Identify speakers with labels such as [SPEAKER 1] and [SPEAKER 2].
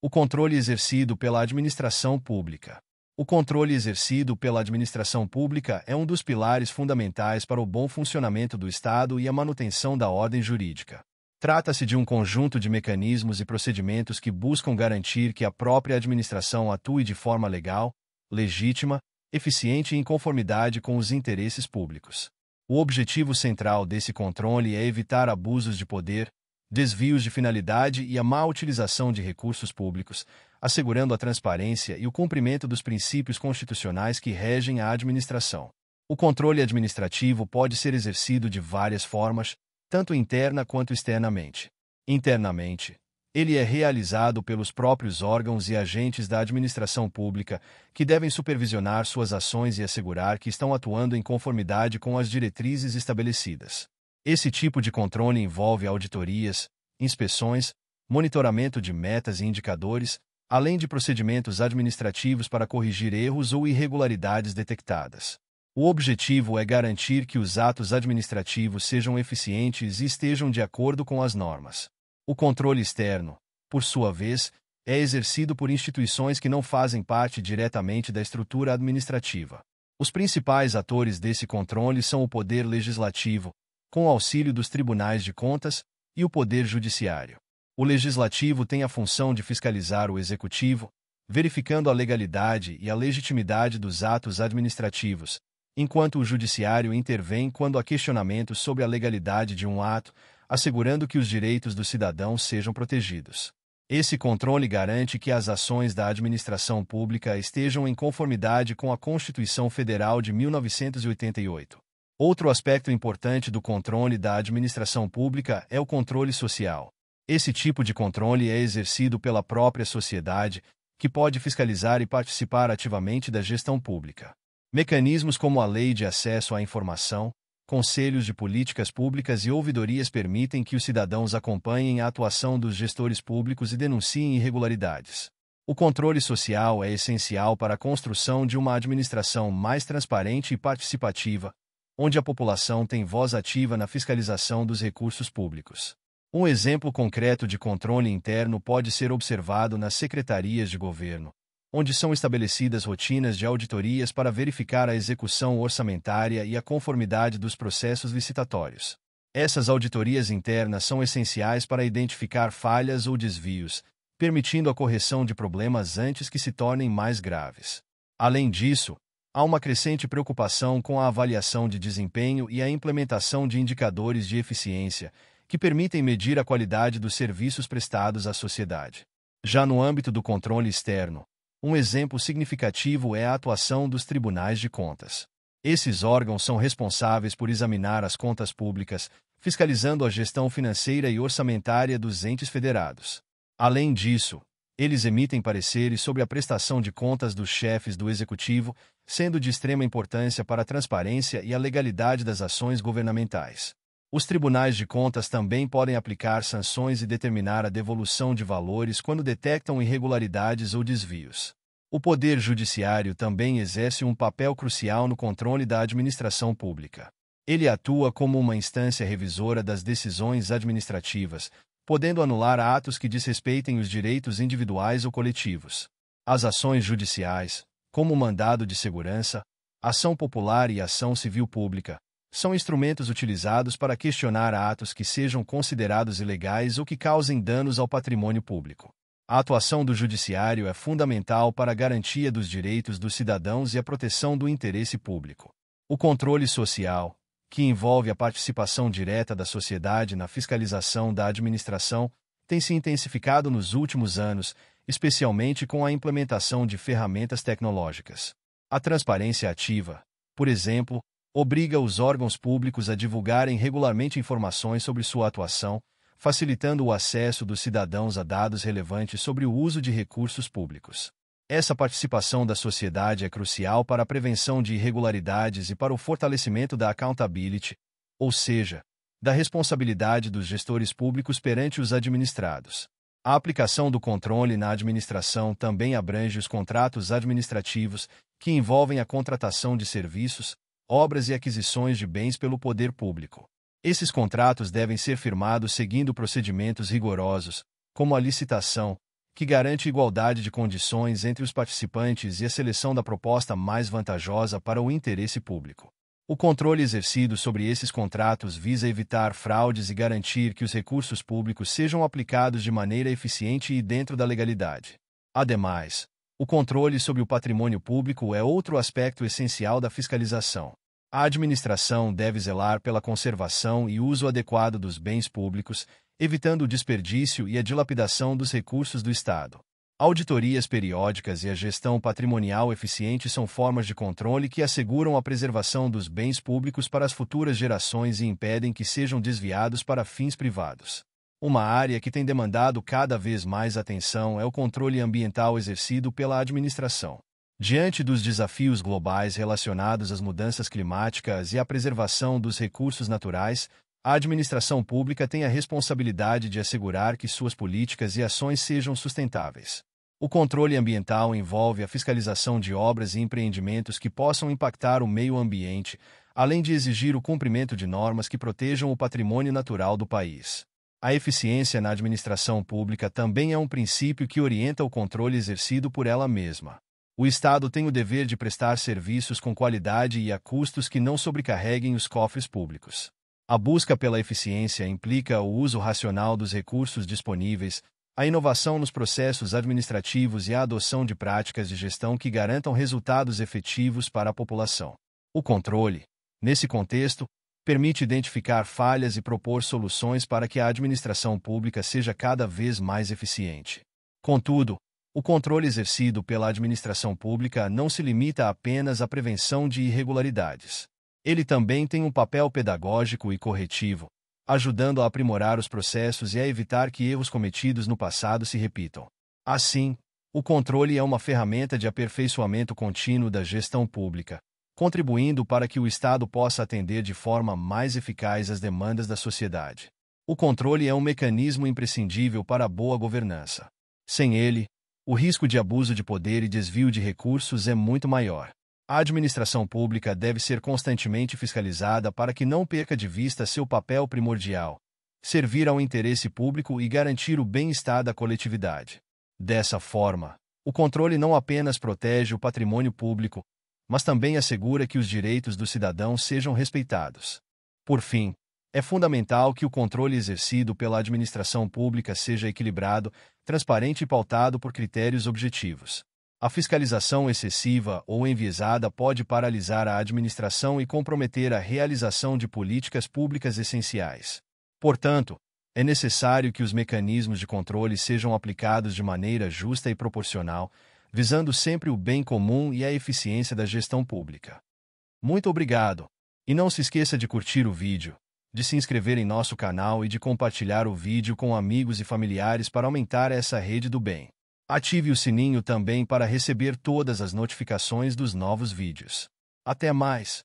[SPEAKER 1] O controle exercido pela administração pública. O controle exercido pela administração pública é um dos pilares fundamentais para o bom funcionamento do Estado e a manutenção da ordem jurídica. Trata-se de um conjunto de mecanismos e procedimentos que buscam garantir que a própria administração atue de forma legal, legítima, eficiente e em conformidade com os interesses públicos. O objetivo central desse controle é evitar abusos de poder, desvios de finalidade e a má utilização de recursos públicos, assegurando a transparência e o cumprimento dos princípios constitucionais que regem a administração. O controle administrativo pode ser exercido de várias formas, tanto interna quanto externamente. Internamente, ele é realizado pelos próprios órgãos e agentes da administração pública, que devem supervisionar suas ações e assegurar que estão atuando em conformidade com as diretrizes estabelecidas. Esse tipo de controle envolve auditorias, inspeções, monitoramento de metas e indicadores, além de procedimentos administrativos para corrigir erros ou irregularidades detectadas. O objetivo é garantir que os atos administrativos sejam eficientes e estejam de acordo com as normas. O controle externo, por sua vez, é exercido por instituições que não fazem parte diretamente da estrutura administrativa. Os principais atores desse controle são o Poder Legislativo, com o auxílio dos tribunais de contas, e o Poder Judiciário. O Legislativo tem a função de fiscalizar o Executivo, verificando a legalidade e a legitimidade dos atos administrativos, enquanto o Judiciário intervém quando há questionamentos sobre a legalidade de um ato, assegurando que os direitos dos cidadãos sejam protegidos. Esse controle garante que as ações da administração pública estejam em conformidade com a Constituição Federal de 1988. Outro aspecto importante do controle da administração pública é o controle social. Esse tipo de controle é exercido pela própria sociedade, que pode fiscalizar e participar ativamente da gestão pública. Mecanismos como a Lei de Acesso à Informação, conselhos de políticas públicas e ouvidorias permitem que os cidadãos acompanhem a atuação dos gestores públicos e denunciem irregularidades. O controle social é essencial para a construção de uma administração mais transparente e participativa, onde a população tem voz ativa na fiscalização dos recursos públicos. Um exemplo concreto de controle interno pode ser observado nas secretarias de governo, onde são estabelecidas rotinas de auditorias para verificar a execução orçamentária e a conformidade dos processos licitatórios. Essas auditorias internas são essenciais para identificar falhas ou desvios, permitindo a correção de problemas antes que se tornem mais graves. Além disso, há uma crescente preocupação com a avaliação de desempenho e a implementação de indicadores de eficiência, que permitem medir a qualidade dos serviços prestados à sociedade. Já no âmbito do controle externo, um exemplo significativo é a atuação dos tribunais de contas. Esses órgãos são responsáveis por examinar as contas públicas, fiscalizando a gestão financeira e orçamentária dos entes federados. Além disso, eles emitem pareceres sobre a prestação de contas dos chefes do executivo, sendo de extrema importância para a transparência e a legalidade das ações governamentais. Os tribunais de contas também podem aplicar sanções e determinar a devolução de valores quando detectam irregularidades ou desvios. O Poder Judiciário também exerce um papel crucial no controle da administração pública. Ele atua como uma instância revisora das decisões administrativas, podendo anular atos que desrespeitem os direitos individuais ou coletivos. As ações judiciais, como o mandado de segurança, ação popular e ação civil pública, são instrumentos utilizados para questionar atos que sejam considerados ilegais ou que causem danos ao patrimônio público. A atuação do Judiciário é fundamental para a garantia dos direitos dos cidadãos e a proteção do interesse público. O controle social, que envolve a participação direta da sociedade na fiscalização da administração, tem se intensificado nos últimos anos, especialmente com a implementação de ferramentas tecnológicas. A transparência ativa, por exemplo, obriga os órgãos públicos a divulgarem regularmente informações sobre sua atuação, facilitando o acesso dos cidadãos a dados relevantes sobre o uso de recursos públicos. Essa participação da sociedade é crucial para a prevenção de irregularidades e para o fortalecimento da accountability, ou seja, da responsabilidade dos gestores públicos perante os administrados. A aplicação do controle na administração também abrange os contratos administrativos, que envolvem a contratação de serviços, obras e aquisições de bens pelo poder público. Esses contratos devem ser firmados seguindo procedimentos rigorosos, como a licitação, que garante igualdade de condições entre os participantes e a seleção da proposta mais vantajosa para o interesse público. O controle exercido sobre esses contratos visa evitar fraudes e garantir que os recursos públicos sejam aplicados de maneira eficiente e dentro da legalidade. Ademais, o controle sobre o patrimônio público é outro aspecto essencial da fiscalização. A administração deve zelar pela conservação e uso adequado dos bens públicos, evitando o desperdício e a dilapidação dos recursos do Estado. Auditorias periódicas e a gestão patrimonial eficiente são formas de controle que asseguram a preservação dos bens públicos para as futuras gerações e impedem que sejam desviados para fins privados. Uma área que tem demandado cada vez mais atenção é o controle ambiental exercido pela administração. Diante dos desafios globais relacionados às mudanças climáticas e à preservação dos recursos naturais, a administração pública tem a responsabilidade de assegurar que suas políticas e ações sejam sustentáveis. O controle ambiental envolve a fiscalização de obras e empreendimentos que possam impactar o meio ambiente, além de exigir o cumprimento de normas que protejam o patrimônio natural do país. A eficiência na administração pública também é um princípio que orienta o controle exercido por ela mesma. O Estado tem o dever de prestar serviços com qualidade e a custos que não sobrecarreguem os cofres públicos. A busca pela eficiência implica o uso racional dos recursos disponíveis, a inovação nos processos administrativos e a adoção de práticas de gestão que garantam resultados efetivos para a população. O controle, nesse contexto, permite identificar falhas e propor soluções para que a administração pública seja cada vez mais eficiente. Contudo, o controle exercido pela administração pública não se limita apenas à prevenção de irregularidades. Ele também tem um papel pedagógico e corretivo, ajudando a aprimorar os processos e a evitar que erros cometidos no passado se repitam. Assim, o controle é uma ferramenta de aperfeiçoamento contínuo da gestão pública, contribuindo para que o Estado possa atender de forma mais eficaz às demandas da sociedade. O controle é um mecanismo imprescindível para a boa governança. Sem ele, o risco de abuso de poder e desvio de recursos é muito maior. A administração pública deve ser constantemente fiscalizada para que não perca de vista seu papel primordial: servir ao interesse público e garantir o bem-estar da coletividade. Dessa forma, o controle não apenas protege o patrimônio público, mas também assegura que os direitos do cidadão sejam respeitados. Por fim, é fundamental que o controle exercido pela administração pública seja equilibrado, transparente e pautado por critérios objetivos. A fiscalização excessiva ou enviesada pode paralisar a administração e comprometer a realização de políticas públicas essenciais. Portanto, é necessário que os mecanismos de controle sejam aplicados de maneira justa e proporcional, visando sempre o bem comum e a eficiência da gestão pública. Muito obrigado! E não se esqueça de curtir o vídeo de se inscrever em nosso canal e de compartilhar o vídeo com amigos e familiares para aumentar essa rede do bem. Ative o sininho também para receber todas as notificações dos novos vídeos. Até mais!